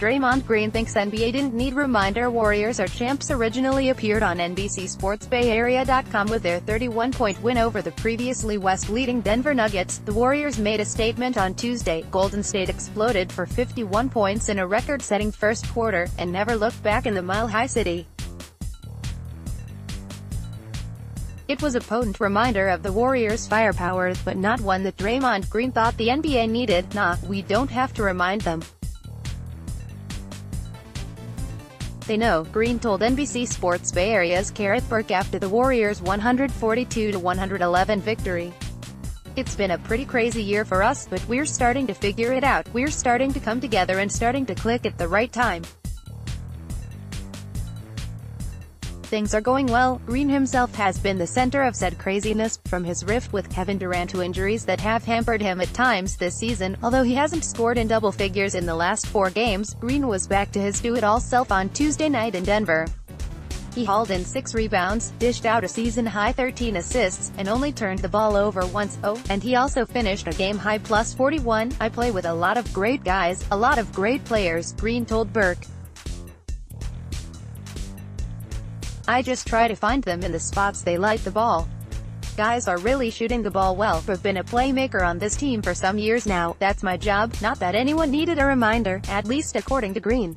Draymond Green thinks NBA didn't need reminder Warriors are champs originally appeared on NBC Sports BayArea.com with their 31-point win over the previously West-leading Denver Nuggets. The Warriors made a statement on Tuesday. Golden State exploded for 51 points in a record-setting first quarter, and never looked back in the Mile High City. It was a potent reminder of the Warriors' firepower, but not one that Draymond Green thought the NBA needed. Nah, we don't have to remind them. They know, Green told NBC Sports Bay Area's Kerith Burke after the Warriors' 142-111 victory. It's been a pretty crazy year for us, but we're starting to figure it out. We're starting to come together and starting to click at the right time. Things are going well, Green himself has been the center of said craziness, from his rift with Kevin Durant to injuries that have hampered him at times this season. Although he hasn't scored in double figures in the last four games, Green was back to his do-it-all self on Tuesday night in Denver. He hauled in six rebounds, dished out a season-high 13 assists, and only turned the ball over once, oh, and he also finished a game-high plus 41. I play with a lot of great guys, a lot of great players, Green told Burke. I just try to find them in the spots they light the ball. Guys are really shooting the ball well, I've been a playmaker on this team for some years now, that's my job, not that anyone needed a reminder, at least according to Green.